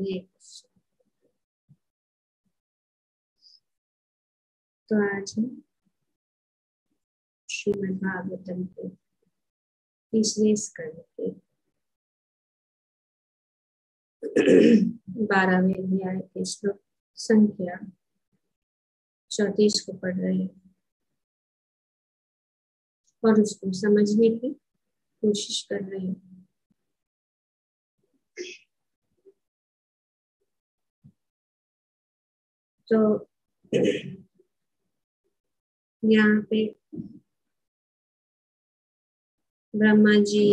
तो आज हम श्रीमद् भागवतम के तीसरे स्कंद के बारहवें अध्याय के श्लोक संख्या चौतीस को पढ़ रहे हैं और उसको समझने की कोशिश कर रहे हैं। तो यहाँ पे ब्रह्मा जी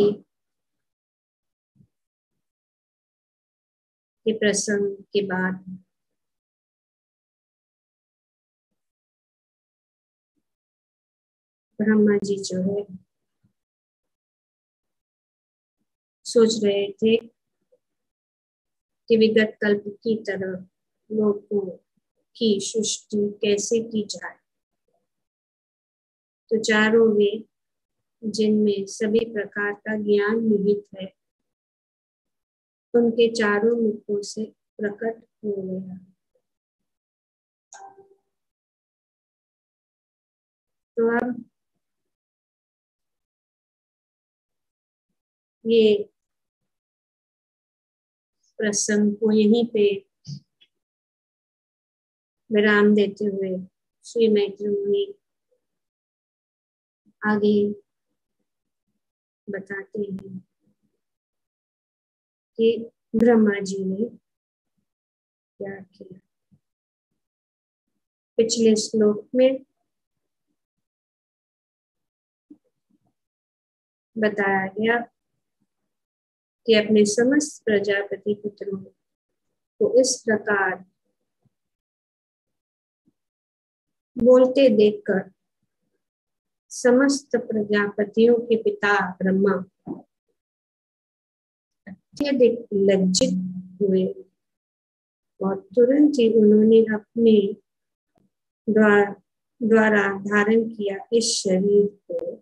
के प्रसंग के बाद ब्रह्मा जी जो है सोच रहे थे कि विगत कल्प की तरह लोग की सृष्टि कैसे की जाए? तो चारों वेद जिनमें सभी प्रकार का ज्ञान निहित है, उनके चारों मुखों से प्रकट हो गया। तो अब ये प्रसंग को यहीं पे विराम देते हुए श्री मैत्री आगे बताते हैं कि ब्रह्मा जी ने क्या किया? पिछले श्लोक में बताया गया कि अपने समस्त प्रजापति पुत्रों को इस प्रकार बोलते देखकर समस्त प्रजापतियों के पिता ब्रह्मा अत्यधिक लज्जित हुए और तुरंत ही उन्होंने अपने द्वार, द्वारा धारण किया इस शरीर को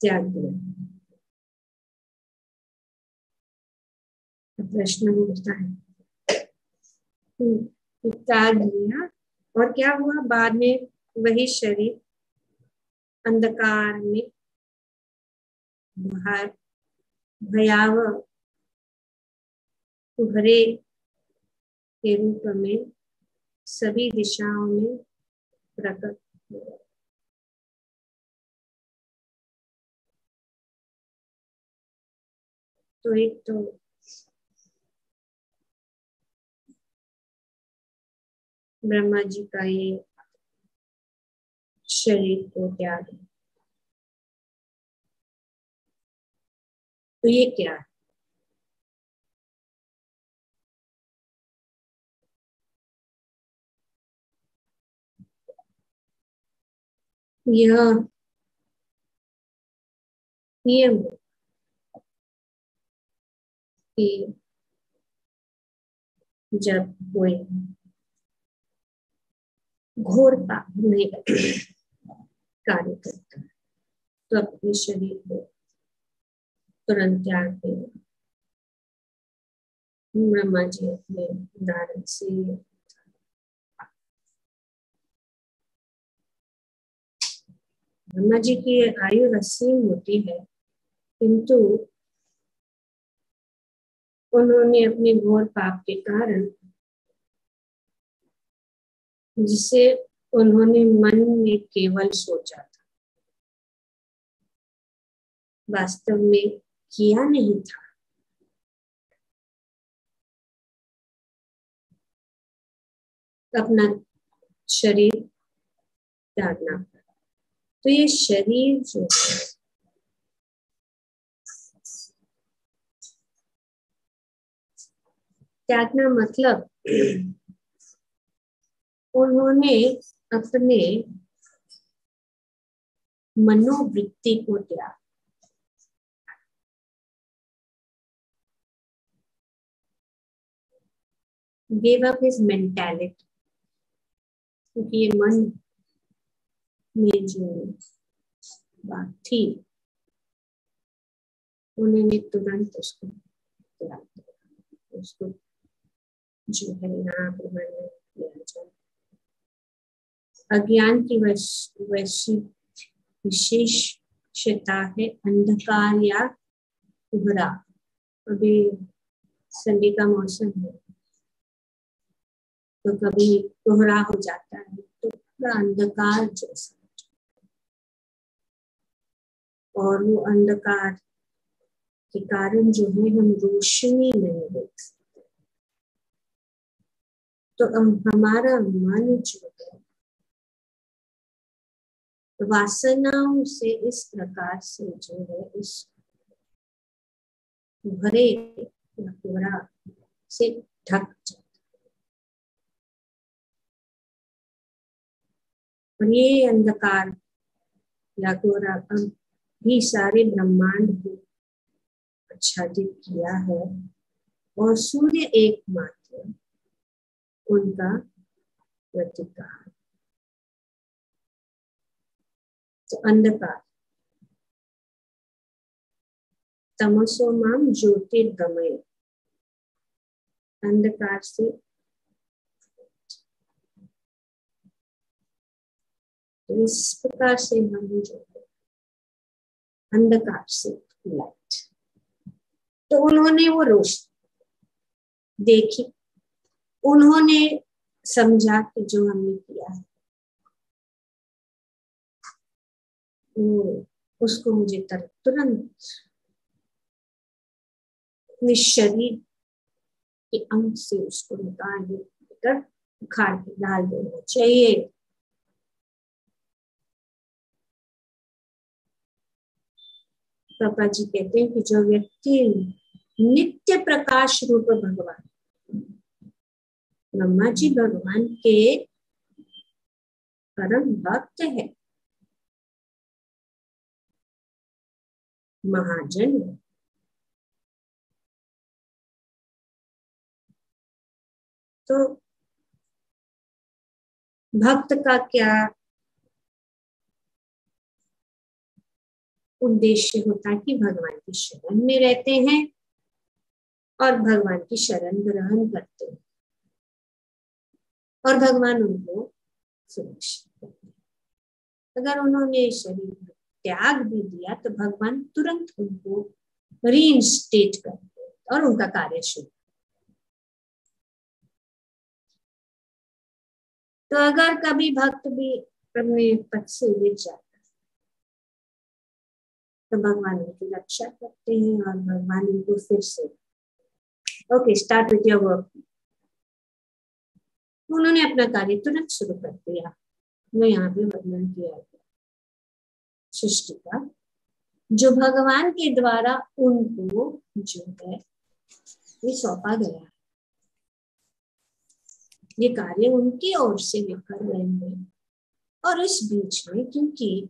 त्याग दिया। प्रश्न होता है। त्याग दिया। और क्या हुआ? बाद में वही शरीर अंधकार में बाहर भयावह उभरे के रूप में सभी दिशाओं में प्रकट हुआ तो एक तो ब्रह्मा जी का ये शरीर को त्याग तो ये क्या है? यह नियम कि जब कोई घोर पाप में कार्य करता। है तो अपने शरीर को तुरंत त्याग देगा ब्रह्मा जी अपने उदाहरण से ब्रह्मा जी की आयु असीम होती है, किंतु उन्होंने अपने घोर पाप के कारण जिसे उन्होंने मन में केवल सोचा था। वास्तव में किया नहीं था। अपना शरीर त्यागना। तो ये शरीर जो त्यागना मतलब उन्होंने अपने मनोवृत्ति को त्याग gave up his mentality, क्योंकि ये मन में जो बात थी, उन्होंने तुरंत उसको दिया। उसको जो है यहाँ पर जाए अज्ञान की विशेषता है, अंधकार या उभरा। अभी संडे का मौसम है तो कभी कोहरा हो जाता है तो पूरा अंधकार जैसा और वो अंधकार के कारण जो है, हम रोशनी नहीं देख सकते। तो हमारा मन जो है वासनाओं से इस प्रकार से जो है, इस भरे पूरा से ढक और ये अंधकार या कोरा भी सारे ब्रह्मांड को आच्छादित किया है। और सूर्य एकमात्र उनका प्रतिकार। तो अंधकार तमसो माम ज्योतिर्गमय अंधकार से तो इस प्रकार से हम जो अंधकार से लाइट तो उन्होंने वो रोशनी देखी। उन्होंने समझा कि जो हमने किया है उसको मुझे तर, तुरंत अपने शरीर के अंग से उसको निकाल देकर उखाड़ के डाल देना चाहिए। पापा जी कहते हैं कि जो व्यक्ति नित्य प्रकाश रूप भगवान ब्रह्मा जी भगवान के परम भक्त है महाजन। तो भक्त का क्या उद्देश्य होता है कि भगवान की शरण में रहते हैं और भगवान की शरण ग्रहण करते हैं और भगवान उनको सुरक्षित करते हैं। अगर उन्होंने शरीर त्याग भी दिया तो भगवान तुरंत उनको रीइंस्टेट करते और उनका कार्य शुरू तो अगर कभी भक्त भी अपने पद से गिर जाए तो भगवान उनकी रक्षा करते हैं और भगवान उनको फिर से okay start with your work उन्होंने अपना कार्य तुरंत शुरू कर दिया। वो यहाँ पे वर्णन किया गया सृष्टि का, जो भगवान के द्वारा उनको जो है, ये सौंपा गया ये कार्य उनकी ओर से वे कर रहे हैं और इस बीच में, क्योंकि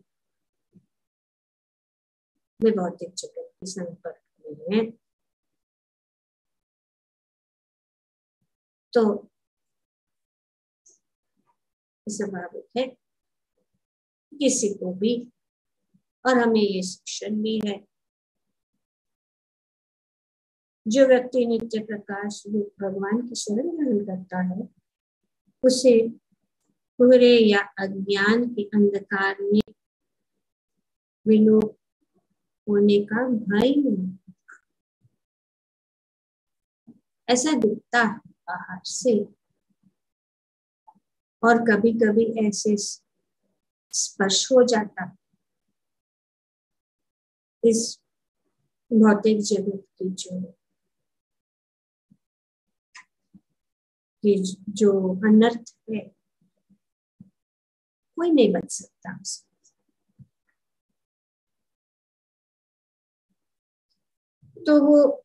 वे भौतिक जगत के संपर्क में है तो स्वाभाविक है। किसी को भी और हमें ये शिक्षण भी है। जो व्यक्ति नित्य प्रकाश रूप भगवान की शरण ग्रहण करता है, उसे पूरे या अज्ञान के अंधकार में विलोप होने का भय नहीं ऐसा दिखता है बाहर से। और कभी कभी ऐसे स्पर्श हो जाता इस भौतिक जगत की जो जो अनर्थ है, कोई नहीं बच सकता उससे तो वो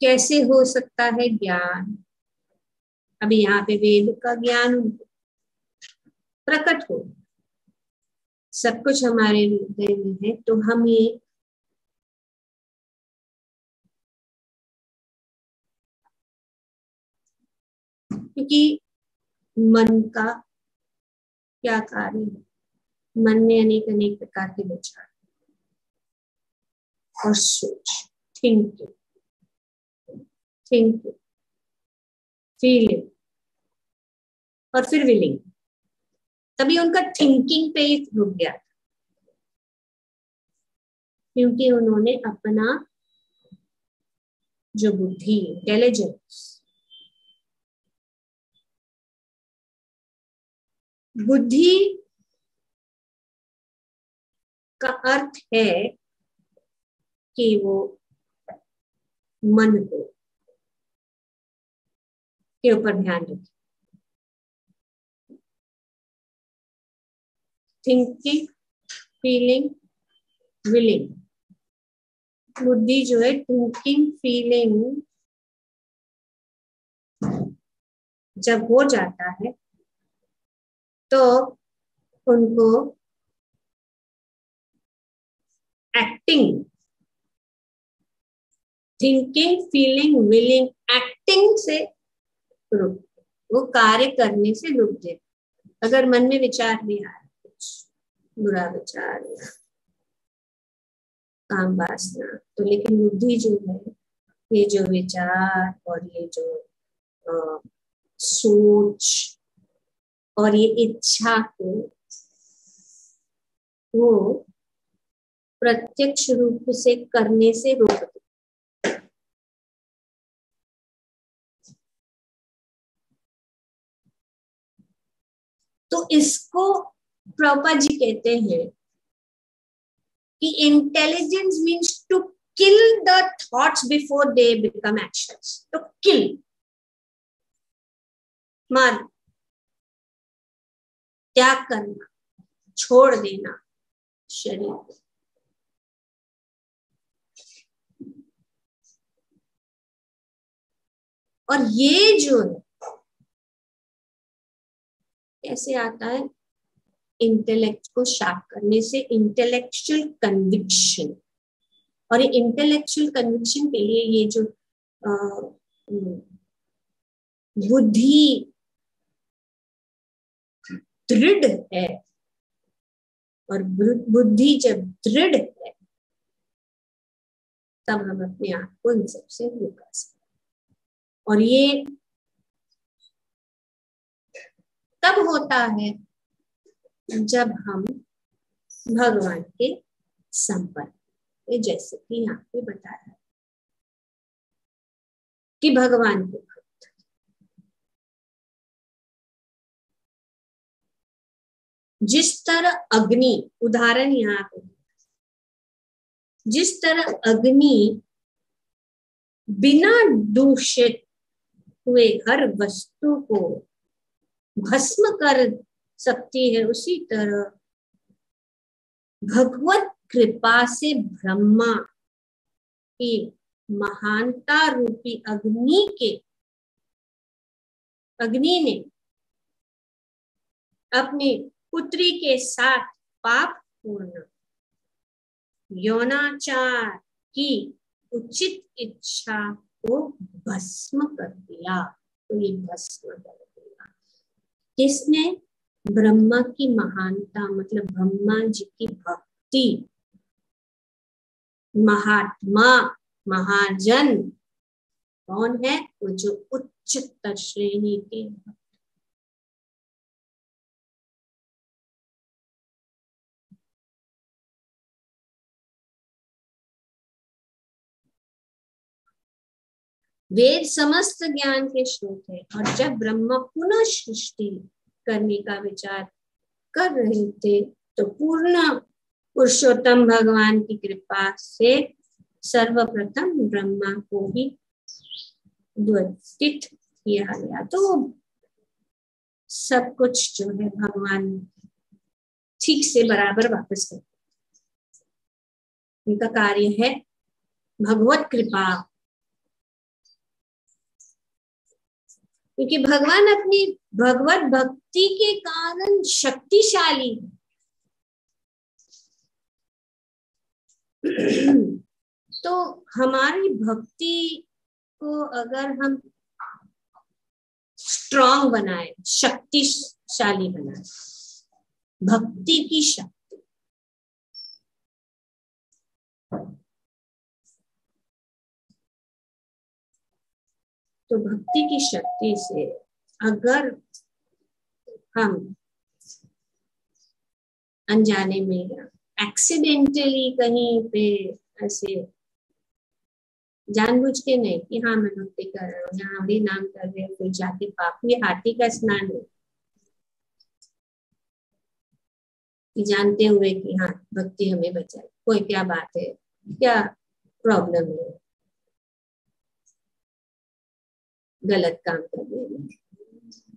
कैसे हो सकता है ज्ञान? अभी यहाँ पे वेद का ज्ञान प्रकट हो। सब कुछ हमारे हृदय में है तो हम ये क्योंकि मन का क्या कार्य है? मन में अनेक अनेक प्रकार के विचार और सोच थिंकिंग थिंकिंग फीलिंग और फिर विलिंग तभी उनका थिंकिंग पे ही रुक गया क्योंकि उन्होंने अपना जो बुद्धि इंटेलिजेंस बुद्धि का अर्थ है कि वो मन को के ऊपर ध्यान रखें। थिंकिंग फीलिंग विलिंग बुद्धि जो है थिंकिंग फीलिंग जब हो जाता है तो उनको acting thinking feeling willing acting से रुक, वो कार्य करने से रुक जाए। अगर मन में विचार भी आ रहा बुरा विचार या काम वासना। तो लेकिन बुद्धि जो है ये जो विचार और ये जो आ, सोच और ये इच्छा को वो प्रत्यक्ष रूप से करने से रोक तो इसको प्रोपा जी कहते हैं कि intelligence means to kill the thoughts before they become actions तो किल मार। त्याग करना। छोड़ देना। शरीर और ये जो है, कैसे आता है? इंटेलेक्ट को शार्प करने से इंटेलेक्चुअल कन्विक्शन और ये इंटेलेक्चुअल कन्विक्शन के लिए ये जो बुद्धि दृढ़ है और बुद्धि जब दृढ़ है, तब हम अपने आप को इन सबसे रोका सकते और ये तब होता है जब हम भगवान के संपर्क में जैसे कि यहाँ पे बताया कि भगवान को जिस तरह अग्नि, उदाहरण यहाँ पे जिस तरह अग्नि बिना दूषित हुए हर वस्तु को भस्म कर सकती है उसी तरह। भगवत कृपा से ब्रह्मा की महानता रूपी अग्नि के अग्नि ने अपने पुत्री के साथ पाप पूर्ण, यौनाचार की उचित इच्छा को भस्म कर दिया। तो ये भस्म कर दिया। किसने? ब्रह्मा की महानता मतलब ब्रह्मा जी की भक्ति। महात्मा, महाजन, कौन है? वो जो उच्चतर श्रेणी के वेद समस्त ज्ञान के स्रोत है। और जब ब्रह्मा पुनः सृष्टि करने का विचार कर रहे थे तो पूर्ण पुरुषोत्तम भगवान की कृपा से सर्वप्रथम ब्रह्मा को ही द्वित किया गया। तो सब कुछ जो है भगवान ठीक से बराबर वापस कर उनका कार्य है भगवत कृपा क्योंकि भगवान अपनी भगवत भक्ति के कारण शक्तिशाली है। तो हमारी भक्ति को अगर हम स्ट्रांग बनाए, शक्तिशाली बनाए, भक्ति की शक्ति। तो भक्ति की शक्ति से अगर हम अनजाने में एक्सीडेंटली कहीं पे ऐसे जानबूझ के नहीं कि हाँ मैं भक्ति कर रहा हूँ यहाँ भी नाम कर रहे फिर जाके पापी हाथी का स्नान नहीं कि जानते हुए कि हाँ भक्ति हमें बचाए। कोई क्या बात है? क्या प्रॉब्लम है? गलत काम कर रहे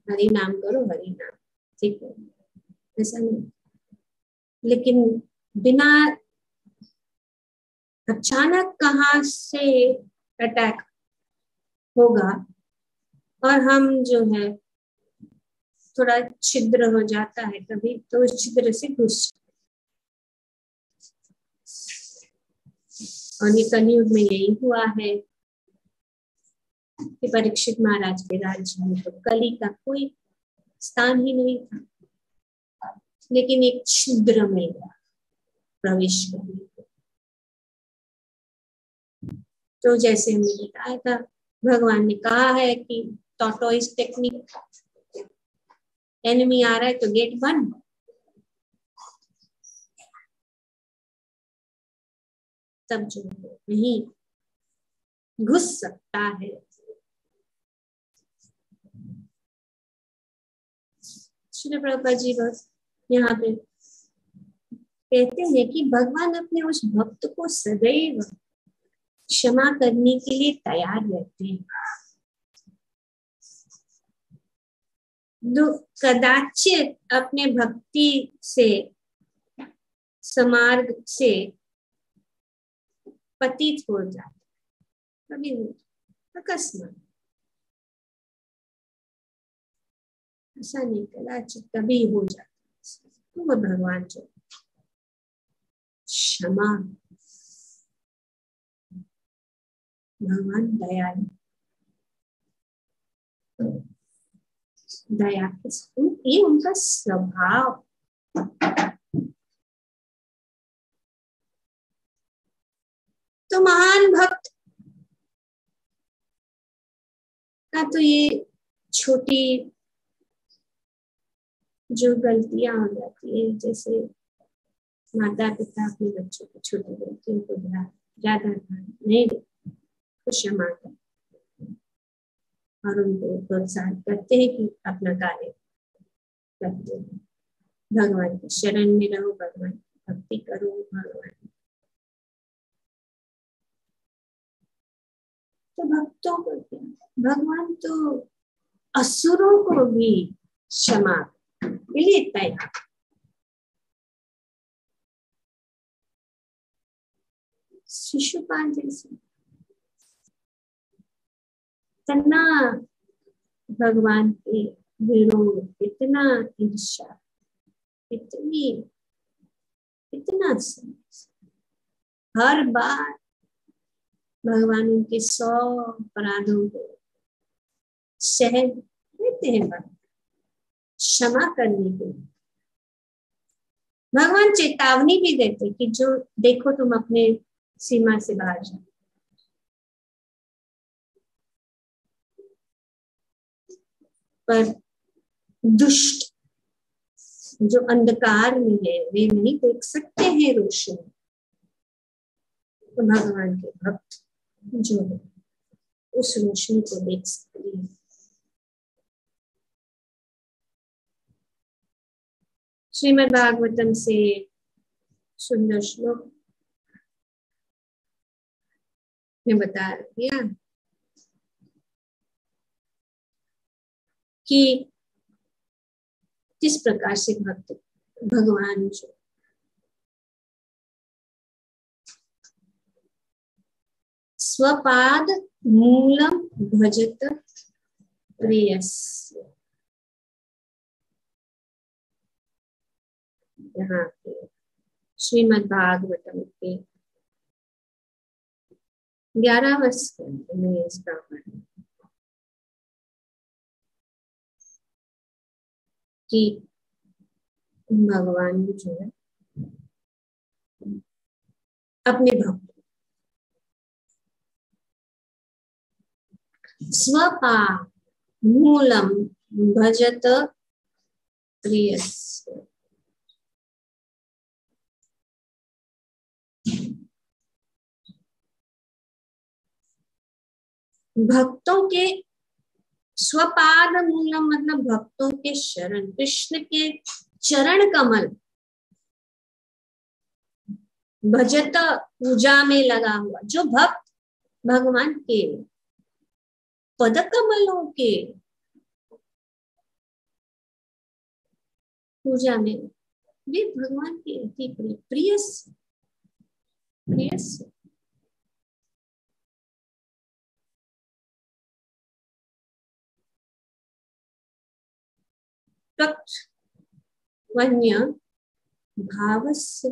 हरि नाम करो, हरि नाम। ठीक है? ऐसा नहीं। लेकिन बिना अचानक कहा से अटैक होगा और हम जो है थोड़ा छिद्र हो जाता है कभी तो उस छिद्र से घुस और ये कलयुग में यही हुआ है। कि परीक्षित महाराज के राज्य में तो कली का कोई स्थान ही नहीं था। लेकिन एक छिद्र मिल गया, प्रवेश करने तो जैसे हमने बताया था, भगवान ने कहा है कि टोटोइस टेक्निक एनिमी आ रहा है तो गेट बंद। तब जो नहीं, घुस सकता है। जी बस यहाँ पे कहते हैं कि भगवान अपने उस भक्त को सदैव क्षमा करने के लिए तैयार रहते हैं। कदाचित अपने भक्ति से, समार्ग से पतित हो जाता कभी अकस्मात। ऐसा नहीं कदाचित कभी हो जाता तो भगवान जो क्षमा। भगवान दयालु। दया ये उनका स्वभाव। तो महान भक्त का तो ये छोटी जो गलतियाँ हो जाती है, जैसे माता पिता अपने बच्चों की छोटी गलतियों को ज़्यादा ध्यान नहीं देते क्षमा कर और उनको प्रोत्साहित करते हैं कि अपना कार्य करते हैं भगवान के शरण में रहो, भगवान की भक्ति करो, भगवान तो भक्तों को क्या? भगवान तो असुरों को भी क्षमा तैयार शिशुपाल जैसे भगवान के विरोध इतना इतनी इतना हर बार भगवान उनके सौ अपराधों को सह देते हैं क्षमा करने के लिए। भगवान चेतावनी भी देते कि जो देखो तुम अपने सीमा से बाहर जाओ। पर दुष्ट जो अंधकार में है, वे नहीं देख सकते हैं रोशनी। तो भगवान के भक्त जो है, उस रोशनी को देख सकते हैं। श्रीमद भागवतम से सुंदर श्लोक में बता दिया कि किस प्रकार से भक्त भगवान जो स्वपाद मूलम भजत प्रेयस यहाँ पे। श्रीमद भागवतम के ग्यारह वर्ष में इसका वर्णन कि भगवान जो है, अपने भक्त स्वपा मूलम भजत प्रिय भक्तों के स्वपाद मूलम मतलब भक्तों के शरण, कृष्ण के चरण कमल। भजत पूजा में लगा हुआ, जो भक्त भगवान के पद कमलों के पूजा में, वे भगवान के अति प्रिय प्रिय प्रिय भावस्य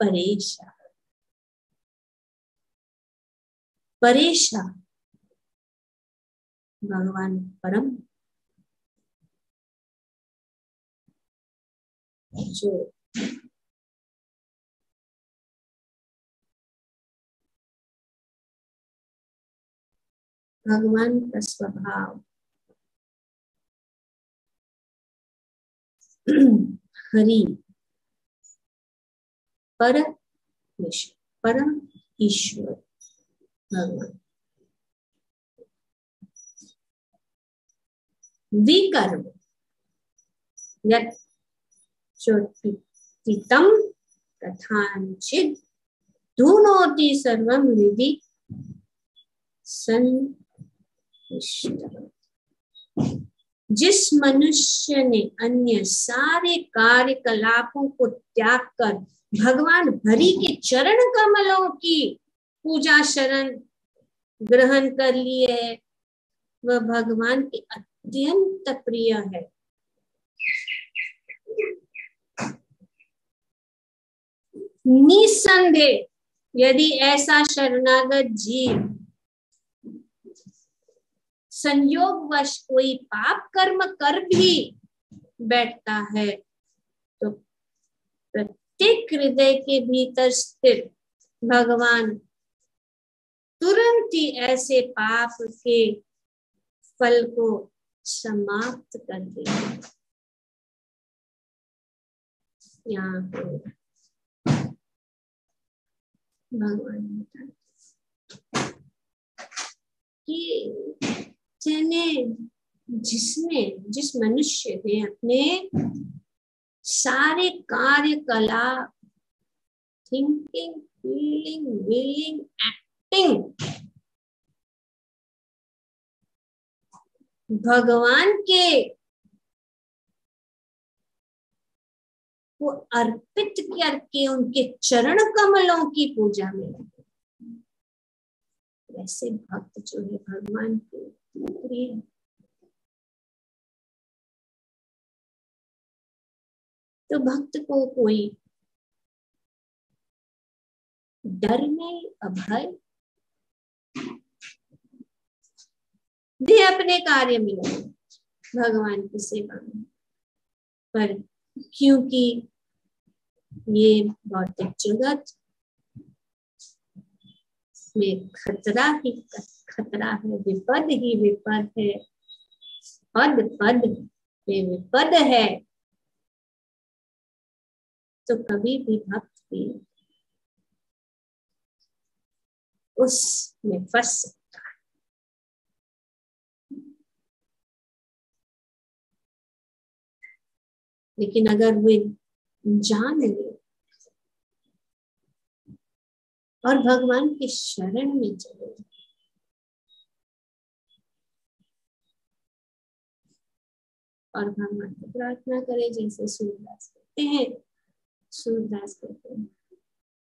परेशा परेशा। भगवान परम। जो भगवान का स्वभाव हरि। पर परम ईश्वर। भगवान। विकर्म। यत्तम कथाचित धुनोति सर्वम विधि जिस मनुष्य ने अन्य सारे कार्यकलापों को त्याग कर भगवान हरि के चरण कमलों की पूजा शरण ग्रहण कर लिए वह भगवान के अत्यंत प्रिय है। निसंदेह, यदि ऐसा शरणागत जीव संयोगवश कोई पाप कर्म कर भी बैठता है तो प्रत्येक हृदय के भीतर स्थित भगवान तुरंत ही ऐसे पाप के फल को समाप्त कर देंगे यहाँ भगवान कि जने जिसने जिस मनुष्य ने अपने सारे कार्य कला थिंकिंग फीलिंग विलिंग एक्टिंग भगवान के को अर्पित करके उनके चरण कमलों की पूजा में वैसे भक्त जो है भगवान के तो भक्त को कोई डर नहीं, अभय। दे अपने कार्य में भगवान की सेवा में। पर क्योंकि ये भौतिक जगत में खतरा ही खतरा है, विपद ही विपद है। पद पद में विपद है। तो कभी भी भक्त भी उसमें फंस सकता है। लेकिन अगर वे जान ले और भगवान के शरण में चले और भगवान को प्रार्थना करें, जैसे सूरदास करते हैं। सूरदास करते हैं,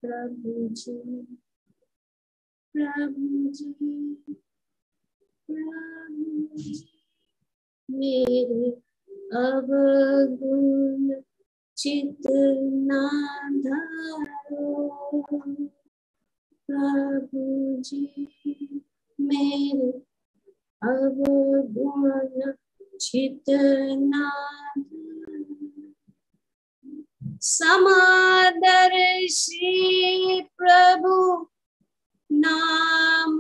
प्रभु जी प्रभु जी प्रभु जी, मेरे अवगुण चित नाधारो प्रभु जी, मेरे अवगुण चित समादर्शी प्रभु नाम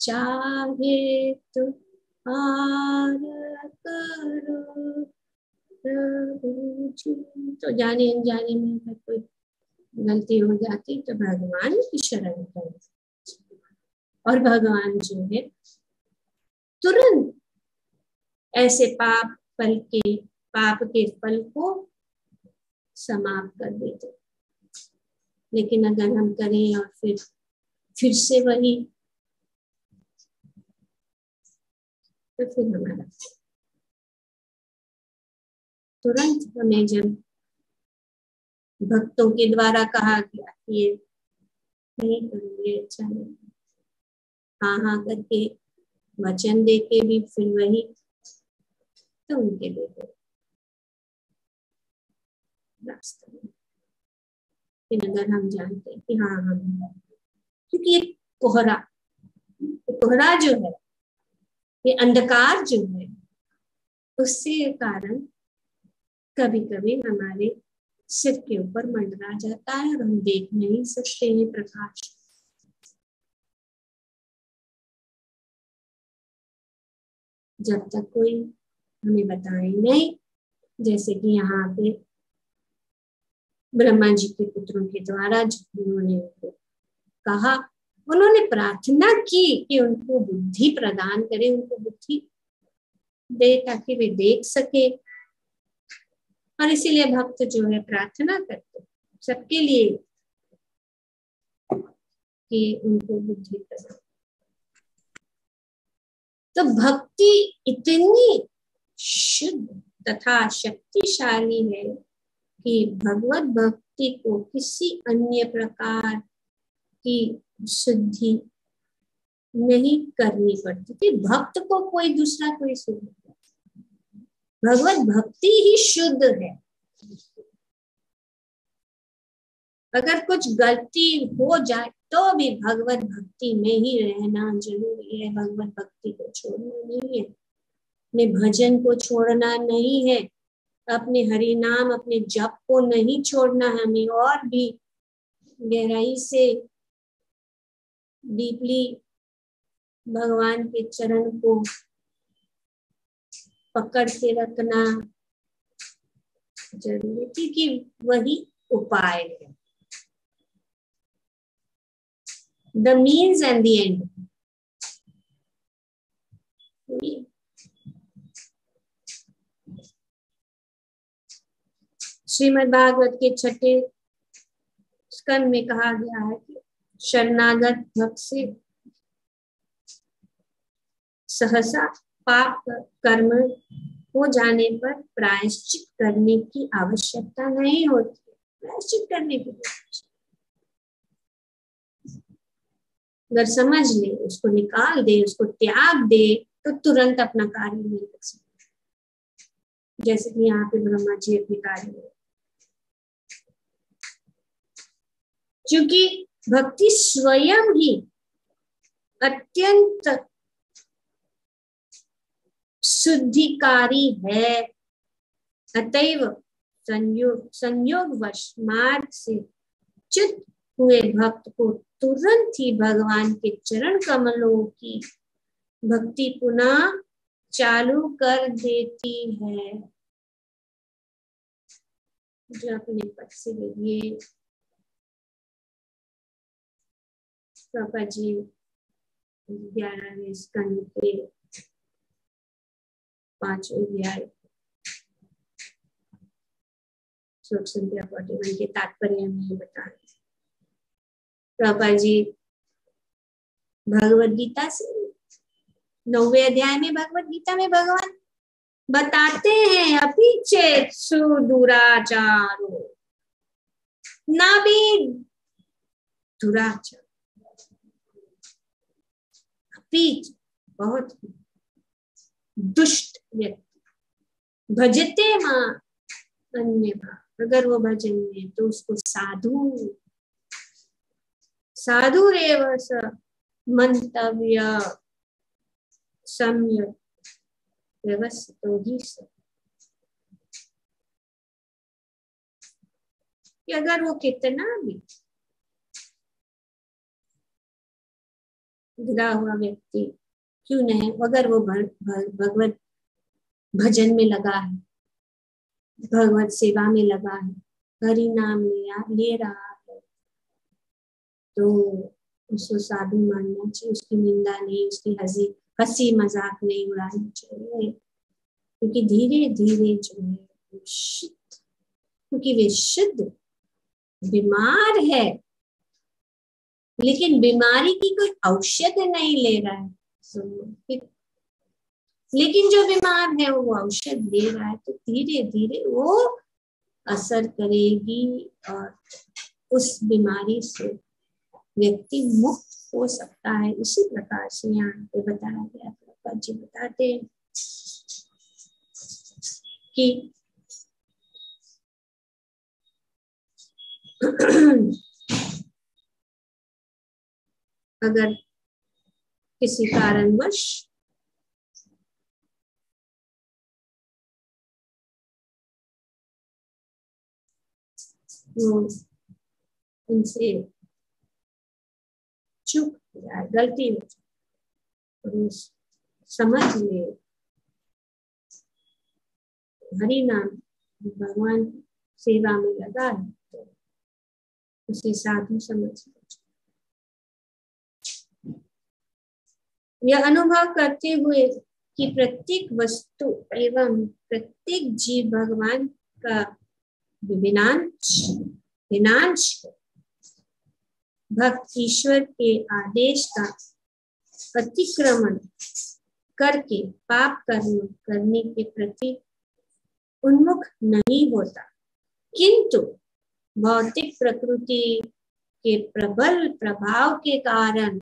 चाहे तो हार करो तो जाने अनजाने में अगर कोई गलती हो जाती तो भगवान की शरण कर। और भगवान जो है, तुरंत ऐसे पाप फल के, पाप के फल को समाप्त कर देते। लेकिन अगर हम करें और फिर फिर से वही तो फिर हमारा तुरंत हमें जब भक्तों के द्वारा कहा गया ये नहीं करूँगे अच्छा नहीं। हाँ हाँ करके वचन दे के भी फिर वही तो उनके लिए रास्ता लेकिन अगर हम जानते हैं कि हाँ हम क्योंकि ये कोहरा कोहरा जो है, ये अंधकार जो है, उससे कारण कभी कभी हमारे सिर के ऊपर मंडरा जाता है और हम देख नहीं सकते हैं प्रकाश। जब तक कोई हमें बताए नहीं, जैसे कि यहाँ पे ब्रह्मा जी के पुत्रों के द्वारा उन्होंने उनको कहा, उन्होंने प्रार्थना की कि उनको बुद्धि प्रदान करे, उनको बुद्धि दे ताकि वे देख सके। और इसीलिए भक्त जो है प्रार्थना करते सबके लिए कि उनको बुद्धि प्रदान तो भक्ति इतनी शुद्ध तथा शक्तिशाली है कि भगवत भक्ति को किसी अन्य प्रकार की शुद्धि नहीं करनी पड़ती। थी भक्त को कोई दूसरा कोई शुद्ध भगवत भक्ति ही शुद्ध है। अगर कुछ गलती हो जाए तो भी भगवत भक्ति में ही रहना ज़रूरी है। भगवत भक्ति को छोड़ना नहीं है। अपने भजन को छोड़ना नहीं है। अपने हरि नाम, अपने जप को नहीं छोड़ना है हमें। और भी गहराई से डीपली भगवान के चरण को पकड़ के रखना ज़रूरी, क्योंकि वही उपाय है। The means and the end Shrimad Bhagwat के छठे स्कंद में कहा गया है कि शरणागत भक्त से सहसा पाप कर्म हो जाने पर प्रायश्चित करने की आवश्यकता नहीं होती। प्रायश्चित करने की अगर समझ ले, उसको निकाल दे, उसको त्याग दे तो तुरंत अपना कार्य नहीं कर सकते। जैसे कि यहाँ पे ब्रह्मा जी अपने कार्य में क्योंकि भक्ति स्वयं ही अत्यंत शुद्धिकारी है। अतएव संयोग संयोग वश मार्ग से चित हुए भक्त को तुरंत ही भगवान के चरण कमलों की भक्ति पुनः चालू कर देती है। जो अपने पद से लिए पापा जी, ग्यारहवें स्कंद के पाँचवें अध्याय। श्लोक संख्या फोर्टी वन के तात्पर्य में बता पापा जी, भगवत गीता से नौवे अध्याय में भगवत गीता में भगवान बताते हैं, अपीचे सुदुराचारो। ना भी दुराचार। पीच बहुत दुष्ट व्यक्ति। भजते माँ, अन्य अगर वो भजन में तो उसको साधु साधु रेव स मंतव्य सम्य व्यवस्थित ही कि अगर वो कितना भी। गिरा हुआ व्यक्ति, क्यों नहीं? अगर वो भगवत भजन में लगा है, भगवत सेवा में लगा है, हरि नाम ले रहा तो उसको साधु मानना चाहिए, उसकी निंदा नहीं, उसकी हँसी हँसी मज़ाक नहीं उड़ानी चाहिए। क्योंकि धीरे धीरे जो है शुद्ध, क्योंकि वे शुद्ध बीमार है। लेकिन बीमारी की कोई औषध नहीं ले रहा है लेकिन जो बीमार है, वो औषध ले रहा है तो धीरे धीरे वो असर करेगी और उस बीमारी से व्यक्ति मुक्त हो सकता है। इसी प्रकार से यहाँ पे बताया गया प्रभुपाद जी बताते हैं कि अगर किसी कारणवश वो उनसे चुप हो जाए, गलती हो जाए। समझ ले। हरि नाम भगवान सेवा में लगा है तो उसे साधु समझ यह अनुभव करते हुए कि प्रत्येक वस्तु एवं प्रत्येक जीव भगवान का विनाश विनाश भक्त ईश्वर के आदेश का अतिक्रमण करके पाप कर्म करने के प्रति उन्मुख नहीं होता। किंतु भौतिक प्रकृति के प्रबल प्रभाव के कारण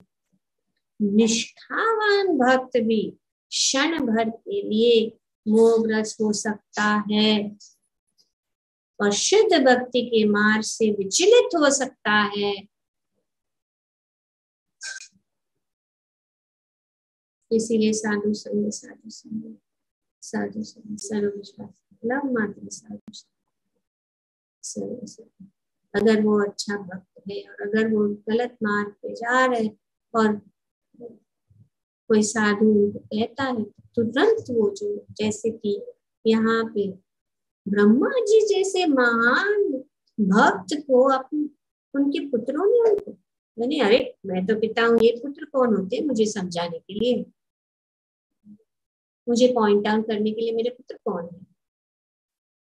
निष्ठावान भक्त भी क्षण भर के लिए मोहग्रस्त हो सकता है और शुद्ध भक्ति के मार्ग से विचलित हो सकता है। इसीलिए साधु संग साधु संग साधु संग, सर्वविश्वास, लव मात्र साधु अगर वो अच्छा भक्त है और अगर वो गलत मार्ग पे जा रहे और कोई साधु कहता है, तुरंत वो जो, जैसे कि यहाँ पे ब्रह्मा जी जैसे महान भक्त को अपने उनके पुत्रों ने उनको मैंने अरे, मैं तो पिता हूँ, ये पुत्र कौन होते मुझे समझाने के लिए? मुझे पॉइंट आउट करने के लिए मेरे पुत्र कौन है?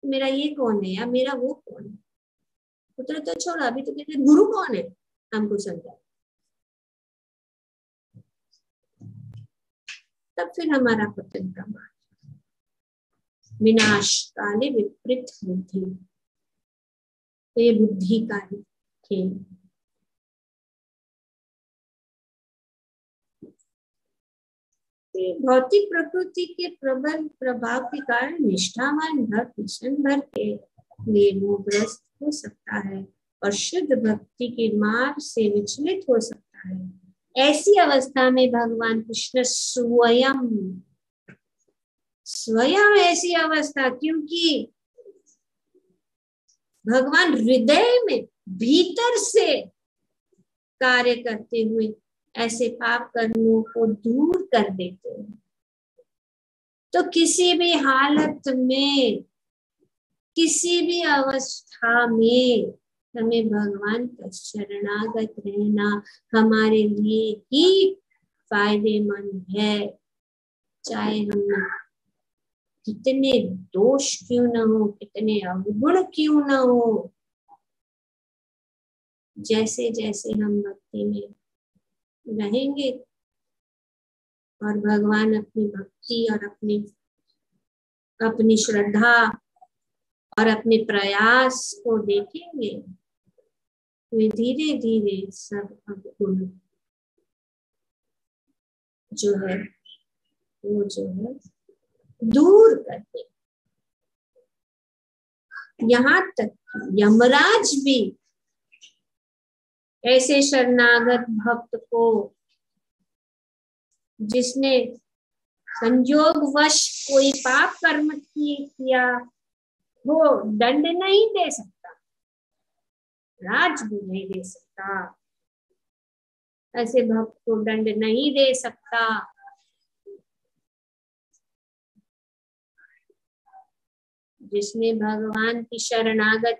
मेरा ये कौन है या मेरा वो कौन है? पुत्र तो छोड़ा, अभी तो कहते गुरु कौन है? हमको समझा तब फिर हमारा पुत्र का मान विनाश काले विपरीत बुद्धि। तो ये बुद्धि का ही खेल। भौतिक प्रकृति के प्रबल प्रभाव के कारण निष्ठावान भक्त क्षण भर के लिए मोहग्रस्त हो सकता है और शुद्ध भक्ति के मार्ग से विचलित हो सकता है। ऐसी अवस्था में भगवान कृष्ण स्वयं स्वयं ऐसी अवस्था, क्योंकि भगवान हृदय में भीतर से कार्य करते हुए ऐसे पाप कर्मों को दूर कर देते हैं। तो किसी भी हालत में, किसी भी अवस्था में हमें भगवान का शरणागत रहना हमारे लिए ही फ़ायदेमंद है। चाहे हम कितने दोष क्यों ना हो, कितने अवगुण क्यों ना हो जैसे जैसे हम भक्ति में रहेंगे। और भगवान अपनी भक्ति और अपनी अपनी श्रद्धा और अपने प्रयास को देखेंगे, वे धीरे धीरे सब अवगुण जो है, वो जो है, दूर कर दे यहाँ तक यमराज भी ऐसे शरणागत भक्त को जिसने संयोगवश कोई पाप कर्म किया, वो दंड नहीं दे सकता, राज भी नहीं दे सकता। ऐसे भक्त को दंड नहीं दे सकता। जिसने भगवान की शरणागत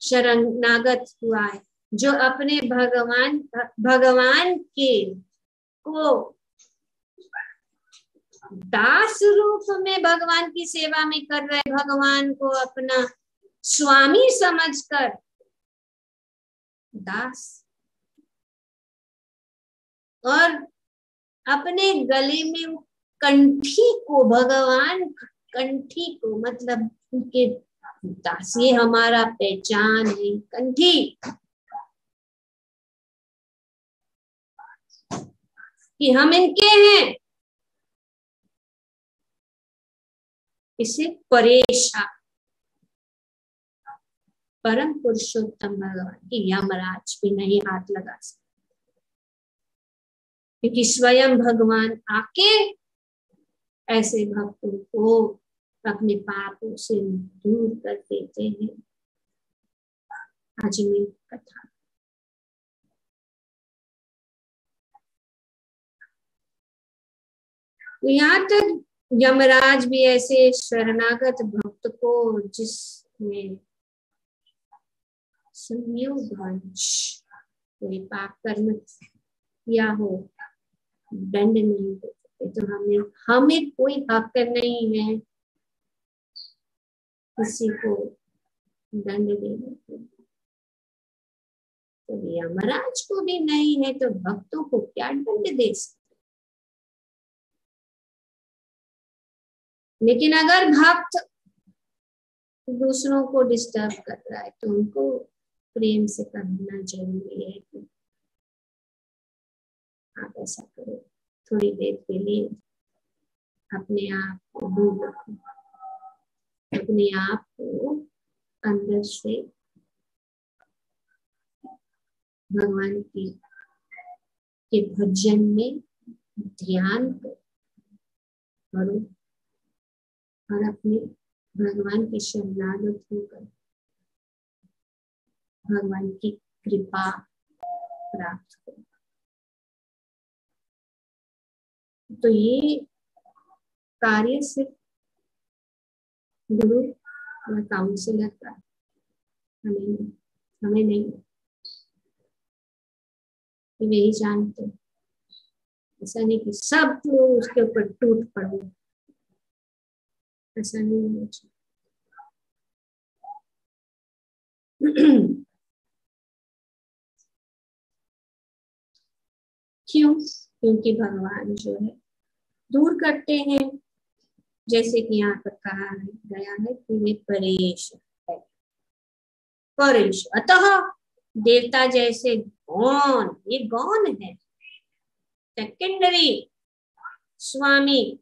शरणागत हुआ है, जो अपने भगवान भगवान के को दास रूप में भगवान की सेवा में कर रहे भगवान को अपना स्वामी समझकर दास। और अपने गले में कंठी को, भगवान कंठी को मतलब उनके दास ये हमारा, पहचान है, कंठी। कि हम इनके हैं। इसे परेशा। परम पुरुषोत्तम भगवान की यमराज भी नहीं हाथ लगा सकते। क्योंकि स्वयं भगवान आके ऐसे भक्तों को अपने पापों से दूर कर देते हैं। आज में कथा। तो यहाँ तक यमराज भी ऐसे शरणागत भक्त को जिसने कोई पाप कर्म किया हो, दंड नहीं दे सकते तो हमें हमें कोई हक नहीं है। किसी को दंड देने के तो यमराज को भी नहीं है तो भक्तों को क्या दंड दे सकते लेकिन अगर भक्त दूसरों को डिस्टर्ब कर रहा है तो उनको प्रेम से कहना ज़रूरी है कि आप ऐसा करो। थोड़ी देर के लिए अपने आप को दूर रखो। अपने आप को अंदर से भगवान की, के भजन में ध्यान करो और अपने भगवान के शरणागत होकर भगवान की कृपा प्राप्त करो। तो ये कार्य सिर्फ़ गुरु या काउंसिलर का हमें हमें नहीं। वही जानते ऐसा नहीं कि सब लोग उसके ऊपर टूट पड़े। ऐसा नहीं होना चाहिए। क्यों? क्योंकि भगवान जो है, दूर करते हैं। जैसे कि यहाँ पर कहा गया है कि वे परेश है। परेश, अतः देवता जैसे गौन, ये गौन है। सेकेंडरी स्वामी,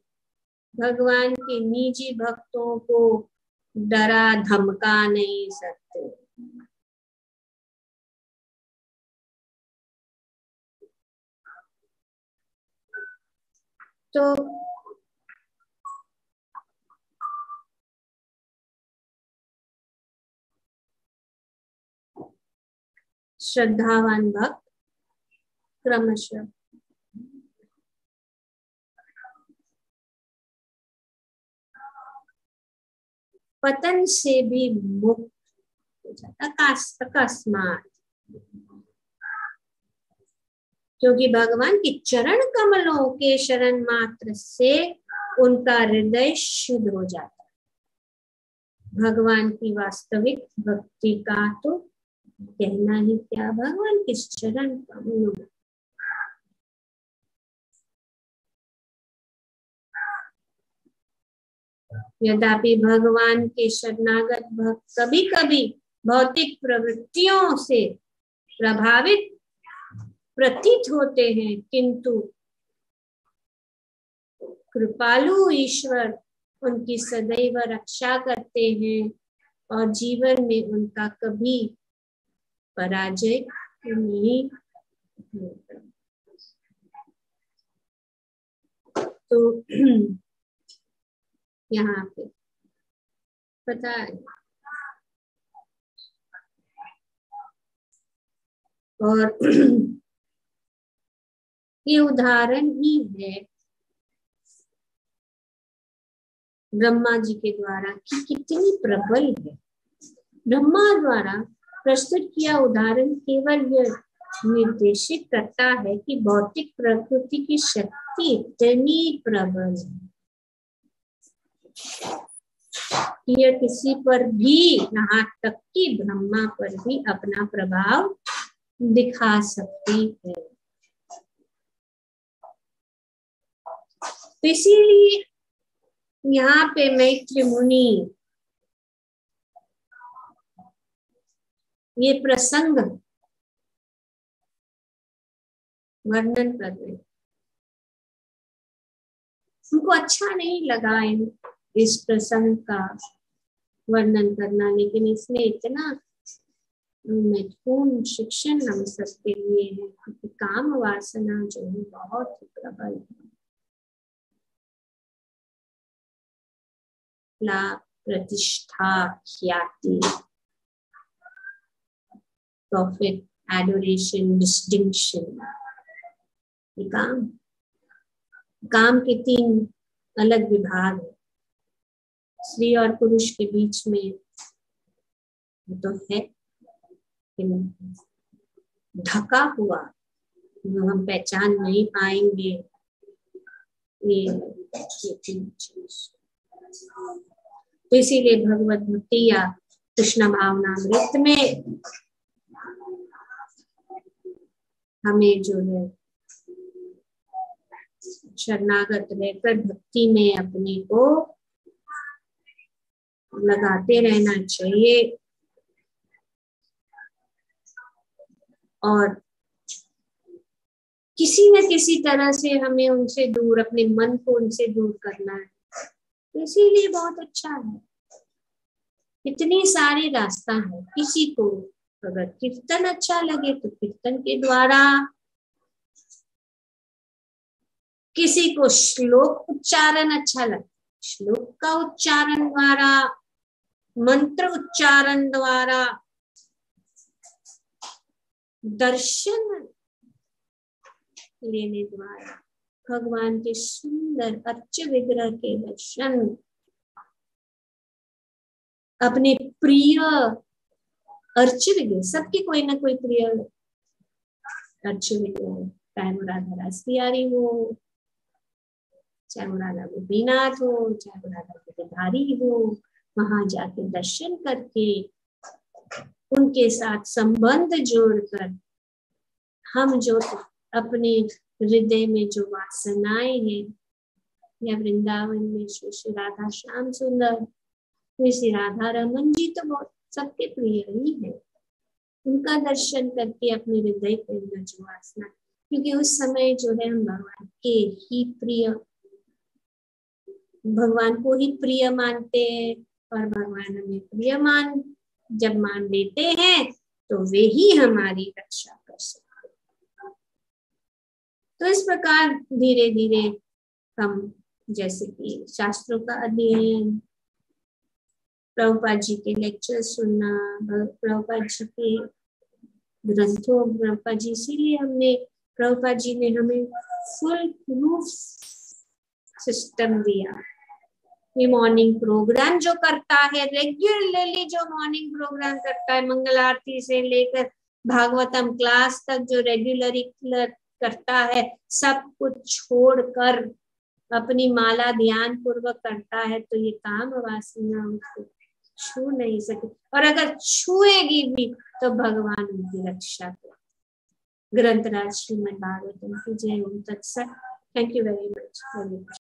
भगवान के निजी भक्तों को डरा, धमका नहीं सकते। तो श्रद्धावान भक्त, क्रमशः। पतन से भी मुक्त हो जाता अकस्मात। क्योंकि भगवान के चरण कमलों के शरण मात्र से उनका हृदय शुद्ध हो जाता भगवान की वास्तविक भक्ति का तो कहना ही, क्या भगवान के चरण कमलों यद्यपि भगवान के शरणागत भक्त कभी कभी भौतिक प्रवृत्तियों से प्रभावित प्रतीत होते हैं, किंतु कृपालु ईश्वर उनकी सदैव रक्षा करते हैं और जीवन में उनका कभी पराजय तो यहाँ पे पता और ये उदाहरण ही है ब्रह्मा जी के द्वारा कि कितनी प्रबल है। ब्रह्मा द्वारा प्रस्तुत किया उदाहरण केवल यह निर्देशित करता है कि भौतिक प्रकृति की शक्ति इतनी प्रबल है। यह किसी पर भी, यहाँ तक कि ब्रह्मा पर भी अपना प्रभाव दिखा सकती है। तो इसीलिए यहाँ पे मैत्री मुनि ये प्रसंग वर्णन कर रहे उनको अच्छा नहीं लगा इन, इस प्रसंग का वर्णन करना, लेकिन इसमें इतना महत्वपूर्ण शिक्षण हम सबके लिए है क्योंकि काम वासना जो है बहुत ही प्रबल है। प्रतिष्ठा, ख्याति प्रॉफिट एडोरेशन डिस्टिंक्शन काम काम के तीन अलग विभाग है स्त्री और पुरुष के बीच में तो है ढका हुआ जो हम पहचान नहीं पाएँगे ये, ये तो इसीलिए भगवत भक्ति या कृष्ण भावना नृत्य में हमें जो है शरणागत रहकर भक्ति में अपने को लगाते रहना चाहिए। और किसी न किसी तरह से हमें उनसे दूर, अपने मन को उनसे दूर करना है। इसीलिए बहुत अच्छा है। इतनी सारी रास्ता है। किसी को अगर कीर्तन अच्छा लगे तो कीर्तन के द्वारा किसी को श्लोक उच्चारण अच्छा लगे। श्लोक का उच्चारण द्वारा, मंत्र उच्चारण द्वारा दर्शन लेने द्वारा भगवान के सुंदर अच्छे विग्रह के दर्शन, अपने प्रिय अर्च विग्रह सबके कोई ना कोई प्रिय अर्च विग्रह चाहे वो राधा रास रासबिहारी हो, चाहे वो राधा गोपीनाथ हो, चाहे वो राधा गोपीधारी हो, वहाँ जाके दर्शन करके उनके साथ संबंध जोड़कर हम जो अपने हृदय में जो वासनाएँ हैं, या वृंदावन में श्री श्री राधा श्याम सुंदर श्री राधा रमन जी तो बहुत सबके प्रिय ही है। उनका दर्शन करके अपने हृदय के अंदर जो वासना क्योंकि उस समय जो है हम भगवान के ही प्रिय, भगवान को ही प्रिय मानते हैं और भगवान हमें प्रिय मान, जब मान लेते हैं तो वे ही हमारी रक्षा कर सकते तो इस प्रकार धीरे धीरे हम, जैसे कि शास्त्रों का अध्ययन प्रभुपाद जी के लेक्चर सुनना, प्रभुपाद जी के ग्रंथों, प्रभुपाद जी, इसीलिए हमने, प्रभुपाद जी ने हमें फुल प्रूफ सिस्टम दिया। ये मॉर्निंग प्रोग्राम जो करता है रेगुलरली जो मॉर्निंग प्रोग्राम करता है, मंगल आरती से लेकर भागवतम क्लास तक जो रेगुलरी करता है, सब कुछ छोड़कर अपनी माला ध्यान पूर्वक करता है तो ये काम वासना उसको छू नहीं सके। और अगर छुएगी भी तो भगवान उनकी रक्षा करे। ग्रंथराज श्रीमद भागवतम की जय ओम तत्सत। Thank you very much